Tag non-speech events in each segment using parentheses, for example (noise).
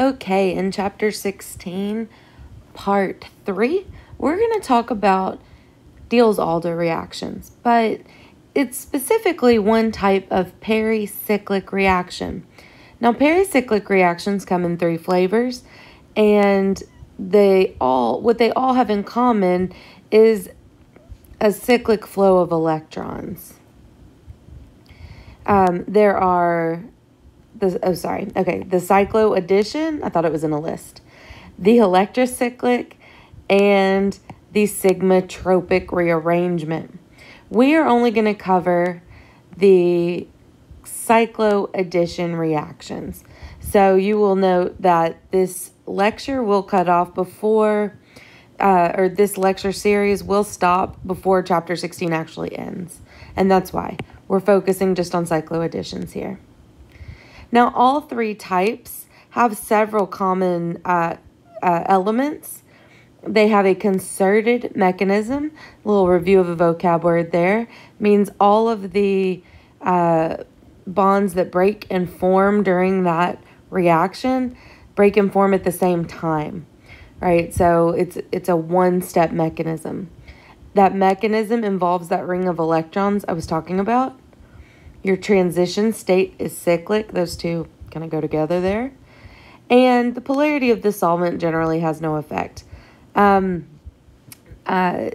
Okay, in chapter 16, part 3, we're going to talk about Diels-Alder reactions, but it's specifically one type of pericyclic reaction. Now, pericyclic reactions come in three flavors, and they all what they all have in common is a cyclic flow of electrons. Um, there are the oh sorry okay the cycloaddition I thought it was in a list, the electrocyclic, and the sigmatropic rearrangement. We are only going to cover the cycloaddition reactions. So you will note that this lecture will cut off before, uh, or this lecture series will stop before chapter 16 actually ends. And that's why we're focusing just on cycloadditions here. Now, all three types have several common uh, uh, elements. They have a concerted mechanism. A little review of a vocab word there means all of the uh, bonds that break and form during that reaction break and form at the same time, right? So it's it's a one-step mechanism. That mechanism involves that ring of electrons I was talking about. Your transition state is cyclic. Those two kind of go together there. And the polarity of the solvent generally has no effect. Um, uh,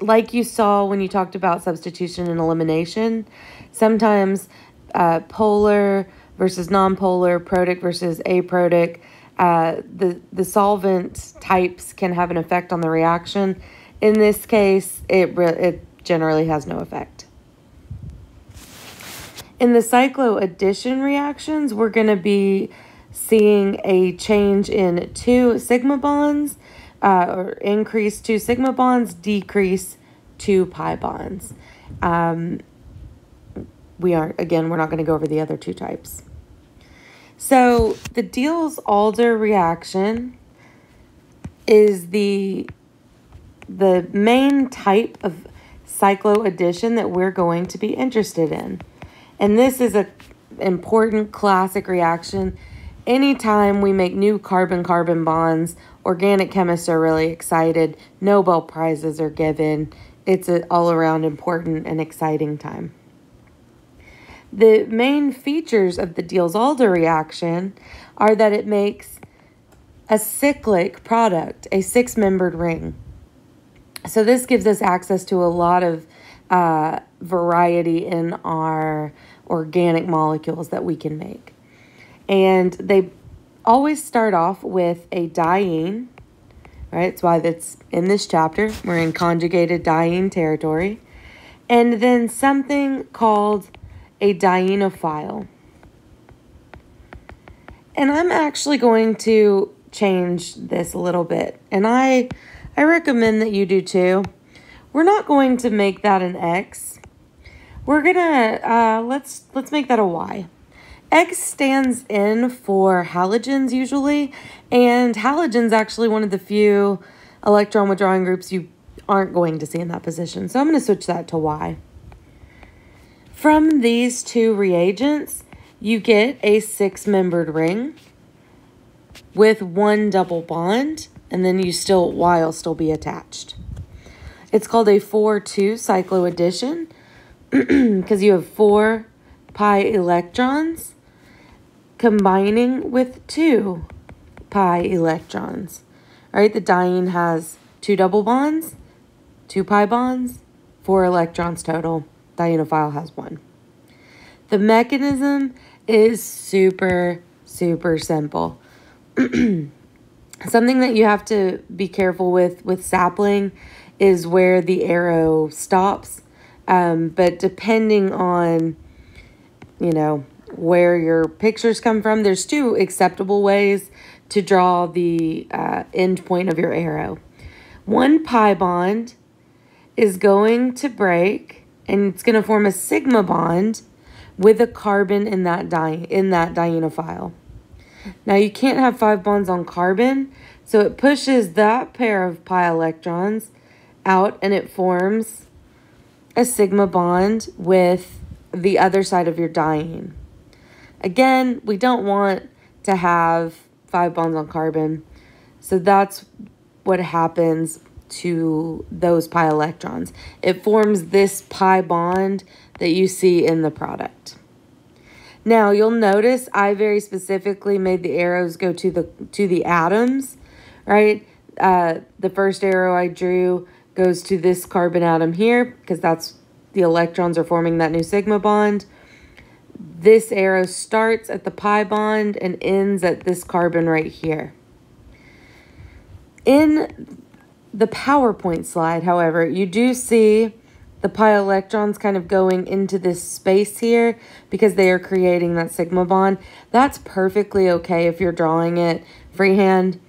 like you saw when you talked about substitution and elimination, sometimes uh, polar versus nonpolar, protic versus aprotic. Uh, the, the solvent types can have an effect on the reaction. In this case, it, it generally has no effect. In the cycloaddition reactions, we're going to be seeing a change in two sigma bonds, uh, or increase two sigma bonds, decrease two pi bonds. Um, we aren't, again, we're not going to go over the other two types. So the Diels-Alder reaction is the the main type of cycloaddition that we're going to be interested in. And this is a important classic reaction. Anytime we make new carbon-carbon bonds, organic chemists are really excited. Nobel Prizes are given. It's an all-around important and exciting time. The main features of the Diels-Alder reaction are that it makes a cyclic product, a six-membered ring. So this gives us access to a lot of uh, variety in our organic molecules that we can make. And they always start off with a diene, right? That's why that's in this chapter. We're in conjugated diene territory. And then something called a dienophile. And I'm actually going to change this a little bit. And I I recommend that you do too. We're not going to make that an X. We're gonna uh, let's let's make that a Y. X stands in for halogens usually, and halogens actually one of the few electron withdrawing groups you aren't going to see in that position. So I'm going to switch that to Y. From these two reagents, you get a six-membered ring with one double bond, and then you still, Y will still be attached. It's called a 4-2 cycloaddition (clears throat) because you have four pi electrons combining with two pi electrons. All right, the diene has two double bonds, two pi bonds, four electrons total. Dienophile has one. The mechanism is super, super simple. (clears throat) Something that you have to be careful with with sapling is where the arrow stops. Um, but depending on, you know, where your pictures come from, there's two acceptable ways to draw the uh, end point of your arrow. One pi bond is going to break and it's going to form a sigma bond with a carbon in that di in that dienophile. Now you can't have five bonds on carbon, so it pushes that pair of pi electrons out and it forms a sigma bond with the other side of your diene. Again, we don't want to have five bonds on carbon. So that's what happens to those pi electrons. It forms this pi bond that you see in the product. Now you'll notice I very specifically made the arrows go to the to the atoms, right? Uh, the first arrow I drew goes to this carbon atom here because that's the electrons are forming that new sigma bond. This arrow starts at the pi bond and ends at this carbon right here. In the PowerPoint slide, however, you do see the pi electrons kind of going into this space here because they are creating that sigma bond. That's perfectly okay if you're drawing it freehand.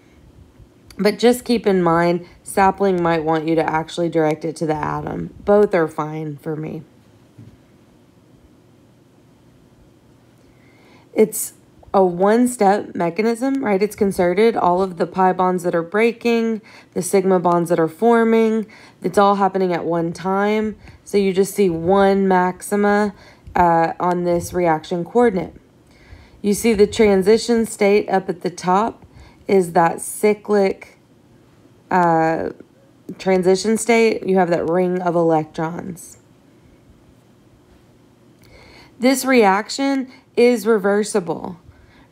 But just keep in mind, sapling might want you to actually direct it to the atom. Both are fine for me. It's a one-step mechanism, right? It's concerted. All of the pi bonds that are breaking, the sigma bonds that are forming, it's all happening at one time. So you just see one maxima uh, on this reaction coordinate. You see the transition state up at the top is that cyclic uh, transition state. You have that ring of electrons. This reaction is reversible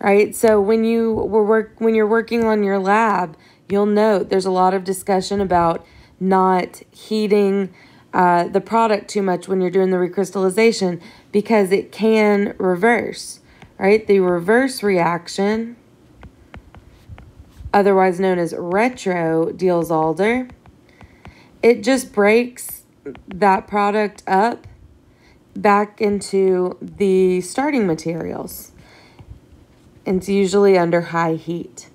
right? So when you were work when you're working on your lab, you'll note there's a lot of discussion about not heating uh, the product too much when you're doing the recrystallization because it can reverse, right? The reverse reaction, otherwise known as retro Diels-Alder, it just breaks that product up back into the starting materials it's usually under high heat.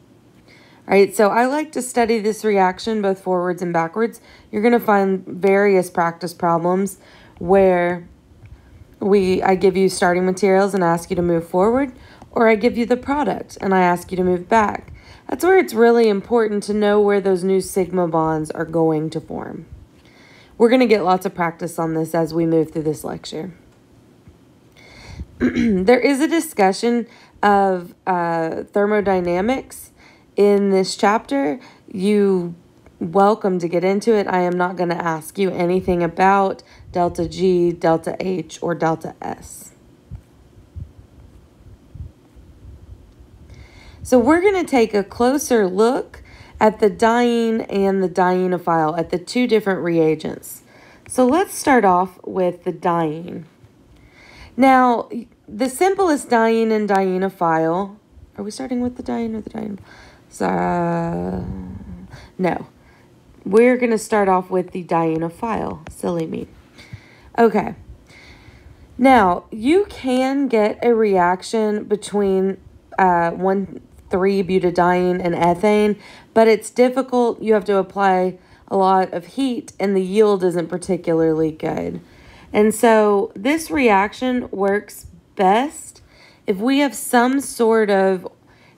All right, so I like to study this reaction both forwards and backwards. You're going to find various practice problems where we I give you starting materials and ask you to move forward, or I give you the product and I ask you to move back. That's where it's really important to know where those new sigma bonds are going to form. We're going to get lots of practice on this as we move through this lecture. (clears throat) there is a discussion of uh, thermodynamics in this chapter, you welcome to get into it. I am not going to ask you anything about delta G, delta H, or delta S. So we're going to take a closer look at the diene and the dienophile, at the two different reagents. So let's start off with the diene. Now, the simplest diene and dienophile. Are we starting with the diene or the diene? Uh, no. We're going to start off with the dienophile. Silly me. Okay. Now, you can get a reaction between uh, 1,3-butadiene and ethene, but it's difficult. You have to apply a lot of heat, and the yield isn't particularly good. And so this reaction works best if we have some sort of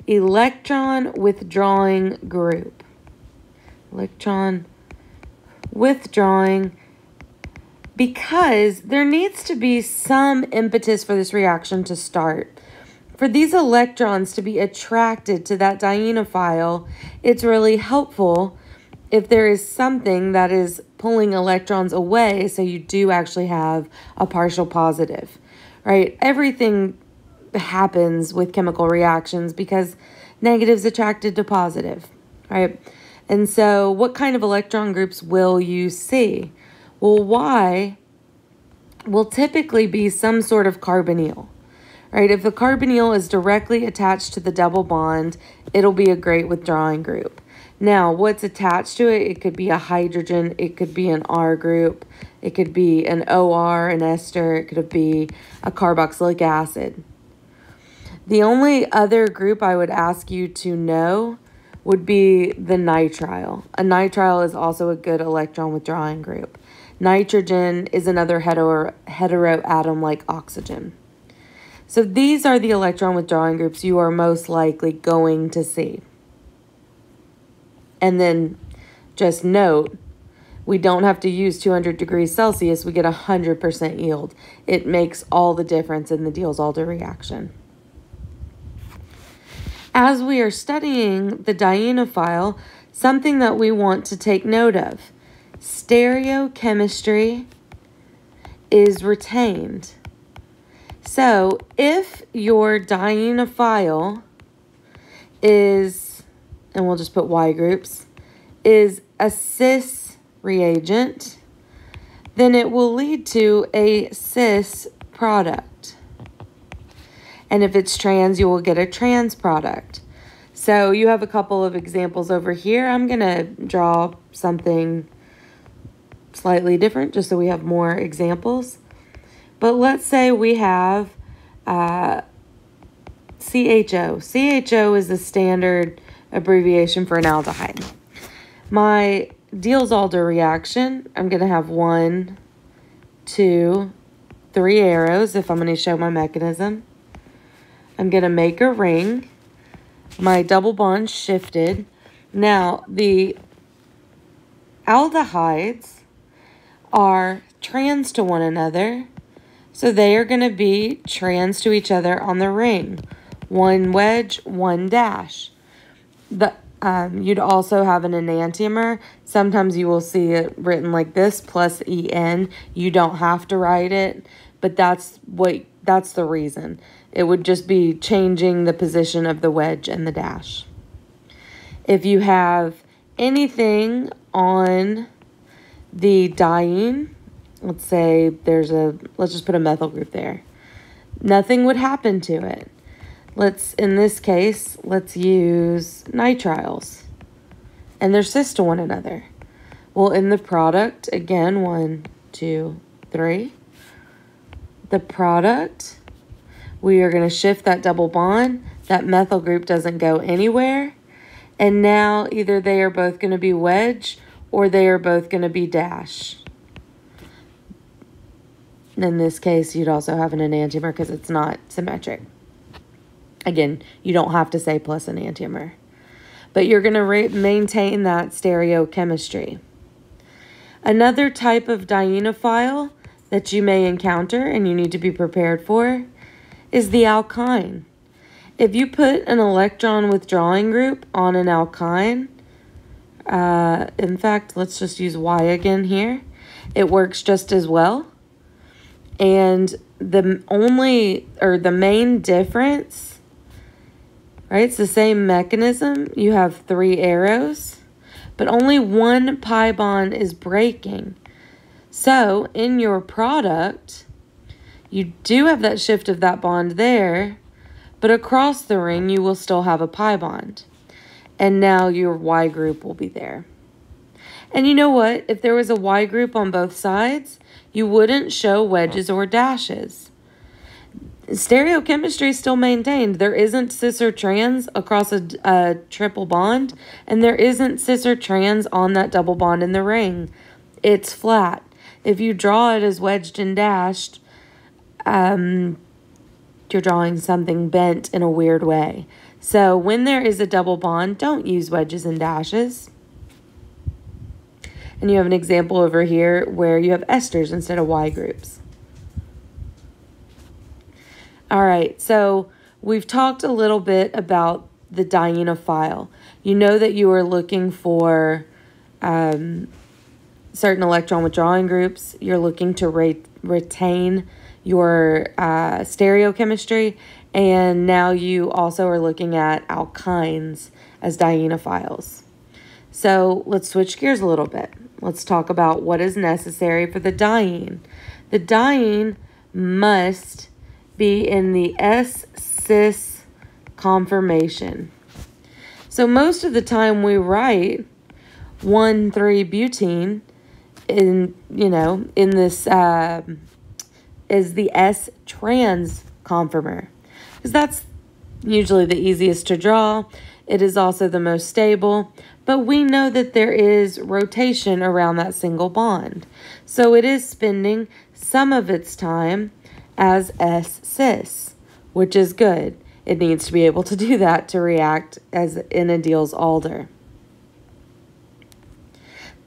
electron withdrawing group. Electron withdrawing because there needs to be some impetus for this reaction to start. For these electrons to be attracted to that dienophile, it's really helpful if there is something that is pulling electrons away so you do actually have a partial positive right? Everything happens with chemical reactions because negatives attracted to positive, right? And so what kind of electron groups will you see? Well, Y will typically be some sort of carbonyl, right? If the carbonyl is directly attached to the double bond, it'll be a great withdrawing group. Now, what's attached to it? It could be a hydrogen, it could be an R group, it could be an OR, an ester, it could be a carboxylic acid. The only other group I would ask you to know would be the nitrile. A nitrile is also a good electron withdrawing group. Nitrogen is another hetero, hetero atom like oxygen. So these are the electron withdrawing groups you are most likely going to see. And then just note, we don't have to use 200 degrees Celsius. We get 100% yield. It makes all the difference in the Diels-Alder reaction. as we are studying the dienophile, something that we want to take note of stereochemistry is retained. So if your dienophile is, and we'll just put Y groups, is a cis reagent, then it will lead to a cis product. And if it's trans, you will get a trans product. So you have a couple of examples over here. I'm going to draw something slightly different just so we have more examples. But let's say we have uh, CHO. CHO is the standard abbreviation for an aldehyde. My Diels-Alder reaction, I'm going to have one, two, three arrows if I'm going to show my mechanism. I'm going to make a ring. My double bond shifted. Now, the aldehydes are trans to one another, so they are going to be trans to each other on the ring. One wedge, one dash. The um, you'd also have an enantiomer. Sometimes you will see it written like this plus en. You don't have to write it, but that's what that's the reason. It would just be changing the position of the wedge and the dash. If you have anything on the diene, let's say there's a, let's just put a methyl group there. Nothing would happen to it. Let's, in this case, let's use nitriles. And they're cis to one another. Well, in the product, again, one, two, three. The product, we are going to shift that double bond. That methyl group doesn't go anywhere. And now either they are both going to be wedge or they are both going to be dash. In this case, you'd also have an enantiomer because it's not symmetric. Again, you don't have to say plus an enantiomer. But you're going to maintain that stereochemistry. Another type of dienophile that you may encounter and you need to be prepared for is the alkyne. If you put an electron withdrawing group on an alkyne, uh, in fact, let's just use Y again here. It works just as well. And the only, or the main difference right? It's the same mechanism. You have three arrows, but only one pi bond is breaking. So in your product, you do have that shift of that bond there, but across the ring, you will still have a pi bond. And now your Y group will be there. And you know what? If there was a Y group on both sides, you wouldn't show wedges or dashes stereochemistry is still maintained. There isn't cis or trans across a, a triple bond, and there isn't cis or trans on that double bond in the ring. It's flat. If you draw it as wedged and dashed, um, you're drawing something bent in a weird way. So when there is a double bond, don't use wedges and dashes. And you have an example over here where you have esters instead of Y groups. All right, so we've talked a little bit about the dienophile. You know that you are looking for um, certain electron withdrawing groups. You're looking to re retain your uh, stereochemistry, and now you also are looking at alkynes as dienophiles. So let's switch gears a little bit. Let's talk about what is necessary for the diene. The diene must be in the S-cis conformation. So most of the time we write 1, 3 butene in, you know, in this uh, is the S-trans conformer. Because that's usually the easiest to draw. It is also the most stable, but we know that there is rotation around that single bond. So it is spending some of its time as S-cis, which is good. It needs to be able to do that to react as in a Diels-Alder.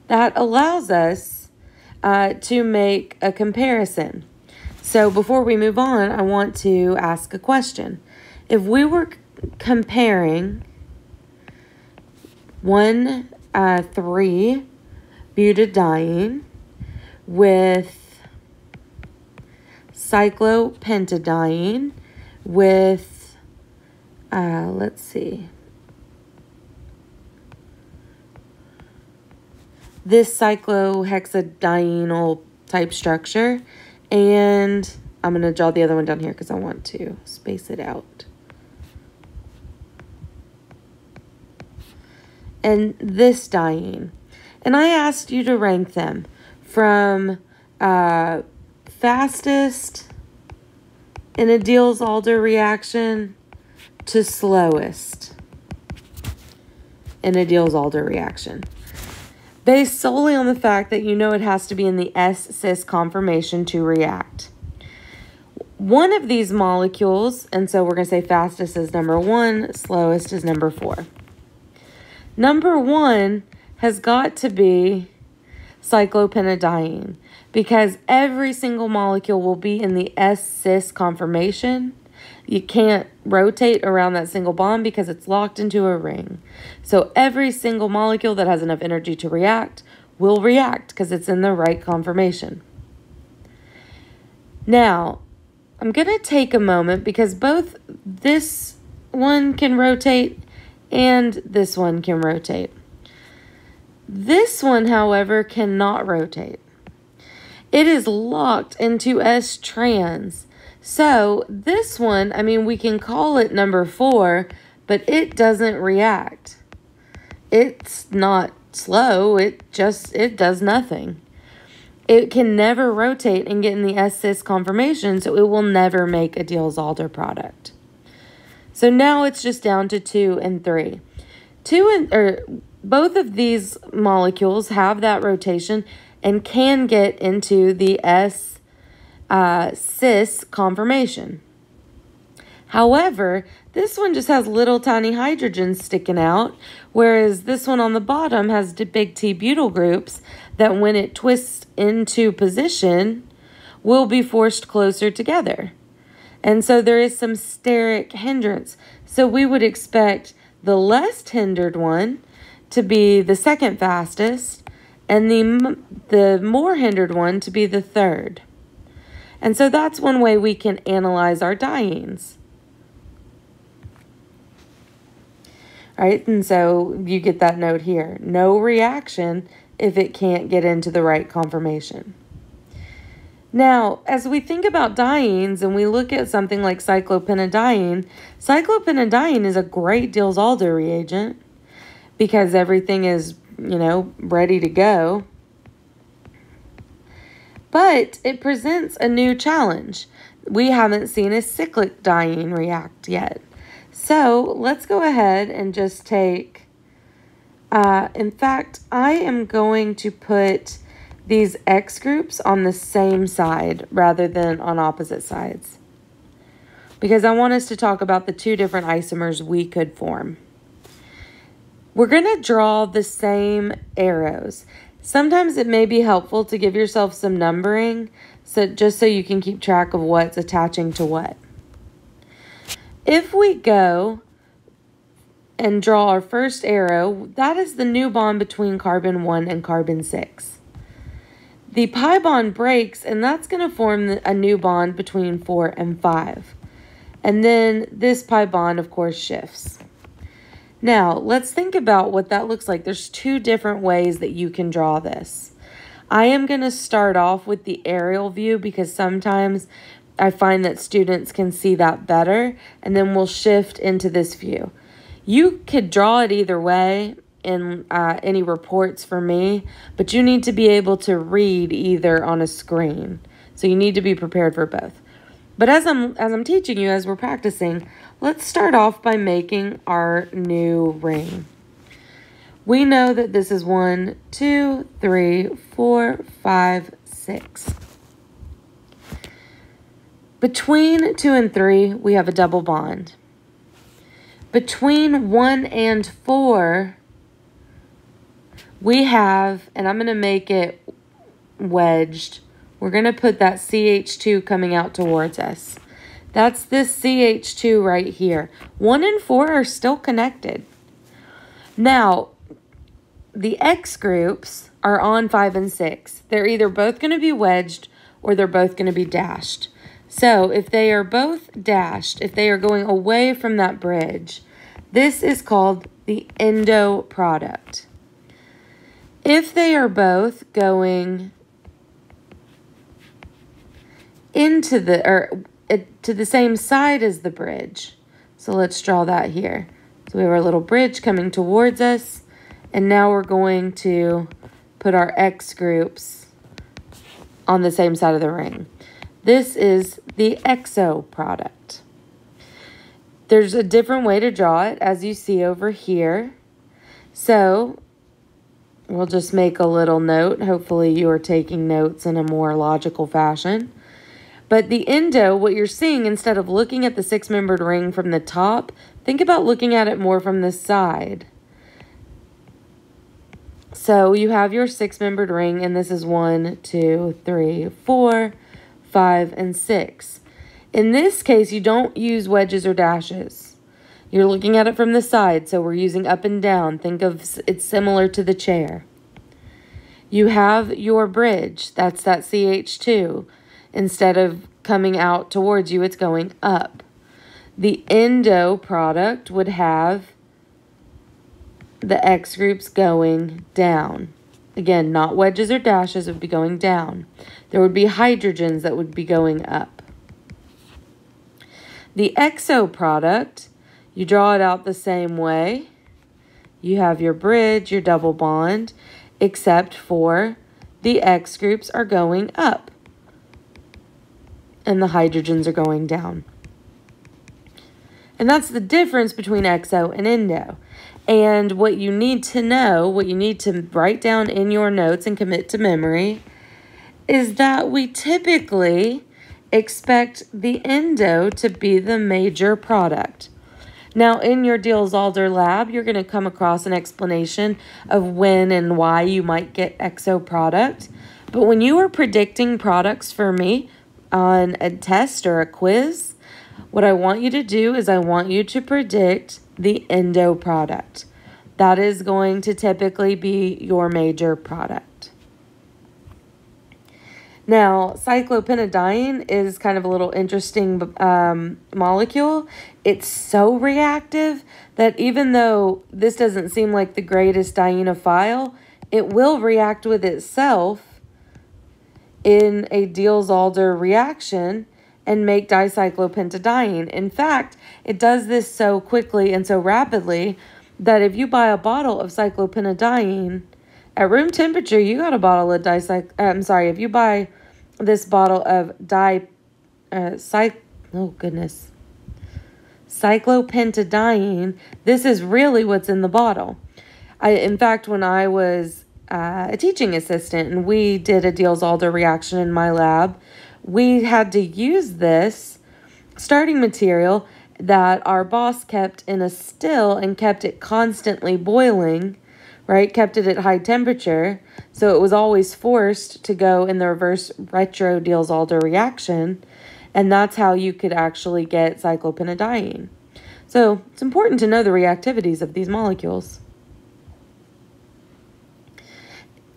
That allows us uh, to make a comparison. So before we move on, I want to ask a question. If we were comparing one uh, three butadiene with cyclopentadiene with uh, let's see this cyclohexadienyl type structure and I'm going to draw the other one down here because I want to space it out. And this diene. And I asked you to rank them from uh, fastest in a Diels-Alder reaction to slowest in a Diels-Alder reaction based solely on the fact that you know it has to be in the S-cis conformation to react. One of these molecules, and so we're going to say fastest is number one, slowest is number four. Number one has got to be cyclopentadiene because every single molecule will be in the S-cis conformation you can't rotate around that single bond because it's locked into a ring. So every single molecule that has enough energy to react will react because it's in the right conformation. Now, I'm going to take a moment because both this one can rotate and this one can rotate. This one, however, cannot rotate. It is locked into S trans so this one, I mean, we can call it number four, but it doesn't react. It's not slow. It just, it does nothing. It can never rotate and get in the S-cis conformation, so it will never make a Diels-Alder product. So now it's just down to two and three. Two and, or both of these molecules have that rotation and can get into the S uh, cis conformation. However, this one just has little tiny hydrogens sticking out, whereas this one on the bottom has the big T butyl groups that when it twists into position will be forced closer together. And so there is some steric hindrance. So we would expect the less hindered one to be the second fastest and the, the more hindered one to be the third. And so that's one way we can analyze our dienes. Right, and so you get that note here. No reaction if it can't get into the right conformation. Now, as we think about dienes and we look at something like cyclopentadiene, cyclopentadiene is a great Diels-Alder reagent because everything is, you know, ready to go. But it presents a new challenge. We haven't seen a cyclic diene react yet. So let's go ahead and just take, uh, in fact, I am going to put these X groups on the same side rather than on opposite sides. Because I want us to talk about the two different isomers we could form. We're going to draw the same arrows. Sometimes it may be helpful to give yourself some numbering so just so you can keep track of what's attaching to what. If we go and draw our first arrow, that is the new bond between carbon 1 and carbon 6. The pi bond breaks, and that's going to form a new bond between 4 and 5. And then this pi bond, of course, shifts. Now, let's think about what that looks like. There's two different ways that you can draw this. I am going to start off with the aerial view because sometimes I find that students can see that better, and then we'll shift into this view. You could draw it either way in uh, any reports for me, but you need to be able to read either on a screen. So you need to be prepared for both. But as I'm as I'm teaching you, as we're practicing, Let's start off by making our new ring. We know that this is one, two, three, four, five, six. Between two and three, we have a double bond. Between one and four, we have, and I'm going to make it wedged, we're going to put that CH2 coming out towards us. That's this CH2 right here. 1 and 4 are still connected. Now, the X groups are on 5 and 6. They're either both going to be wedged or they're both going to be dashed. So if they are both dashed, if they are going away from that bridge, this is called the endo product. If they are both going into the, or uh, to the same side as the bridge, so let's draw that here. So we have our little bridge coming towards us, and now we're going to put our X groups on the same side of the ring. This is the exo product. There's a different way to draw it, as you see over here. So we'll just make a little note. Hopefully you are taking notes in a more logical fashion. But the endo, what you're seeing, instead of looking at the six-membered ring from the top, think about looking at it more from the side. So you have your six-membered ring, and this is one, two, three, four, five, and six. In this case, you don't use wedges or dashes. You're looking at it from the side, so we're using up and down. Think of it's similar to the chair. You have your bridge. That's that CH2. Instead of coming out towards you, it's going up. The endo product would have the X groups going down. Again, not wedges or dashes would be going down. There would be hydrogens that would be going up. The exo product, you draw it out the same way. You have your bridge, your double bond, except for the X groups are going up and the hydrogens are going down. And that's the difference between exo and endo. And what you need to know, what you need to write down in your notes and commit to memory, is that we typically expect the endo to be the major product. Now, in your Diels-Alder lab, you're going to come across an explanation of when and why you might get exo product. But when you are predicting products for me on a test or a quiz, what I want you to do is I want you to predict the endo product. That is going to typically be your major product. Now, cyclopentadiene is kind of a little interesting um, molecule. It's so reactive that even though this doesn't seem like the greatest dienophile, it will react with itself in a Diels-Alder reaction and make dicyclopentadiene. In fact, it does this so quickly and so rapidly that if you buy a bottle of cyclopentadiene at room temperature, you got a bottle of dicyc. Uh, I'm sorry, if you buy this bottle of di, uh, cyc. Oh goodness, cyclopentadiene. This is really what's in the bottle. I, in fact, when I was uh, a teaching assistant and we did a Diels-Alder reaction in my lab, we had to use this starting material that our boss kept in a still and kept it constantly boiling, right? Kept it at high temperature. So it was always forced to go in the reverse retro Diels-Alder reaction. And that's how you could actually get cyclopentadiene. So it's important to know the reactivities of these molecules.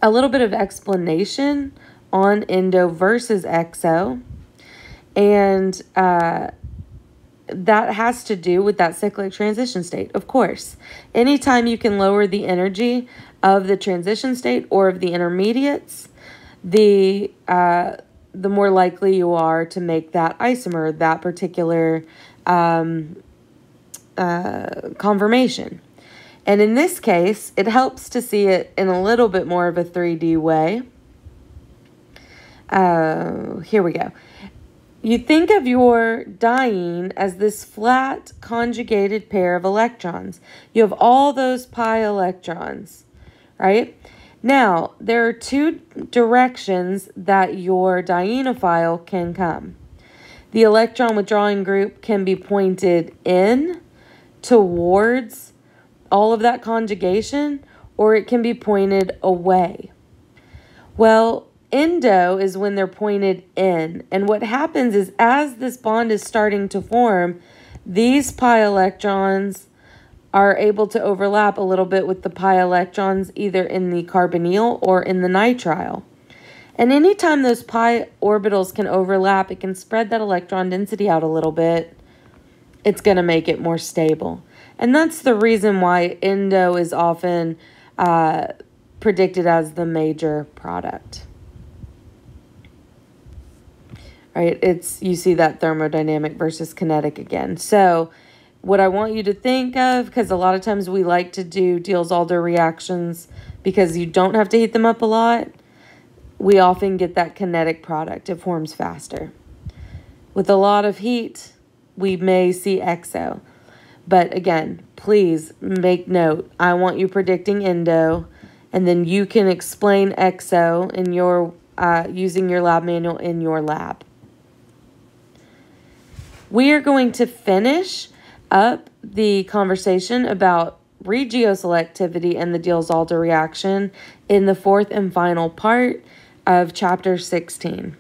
A little bit of explanation on endo versus exo. And uh, that has to do with that cyclic transition state, of course. Anytime you can lower the energy of the transition state or of the intermediates, the uh, the more likely you are to make that isomer, that particular um, uh, conformation. And in this case, it helps to see it in a little bit more of a 3D way. Uh, here we go. You think of your diene as this flat conjugated pair of electrons. You have all those pi electrons, right? Now, there are two directions that your dienophile can come. The electron withdrawing group can be pointed in towards all of that conjugation, or it can be pointed away. Well, endo is when they're pointed in. And what happens is as this bond is starting to form, these pi electrons are able to overlap a little bit with the pi electrons either in the carbonyl or in the nitrile. And anytime those pi orbitals can overlap, it can spread that electron density out a little bit. It's going to make it more stable. And that's the reason why endo is often uh, predicted as the major product. Right? It's you see that thermodynamic versus kinetic again. So what I want you to think of, because a lot of times we like to do Diels-Alder reactions because you don't have to heat them up a lot, we often get that kinetic product. It forms faster. With a lot of heat, we may see exo. But again, please make note. I want you predicting endo, and then you can explain exo in your uh, using your lab manual in your lab. We are going to finish up the conversation about regioselectivity and the Diels-Alder reaction in the fourth and final part of chapter 16.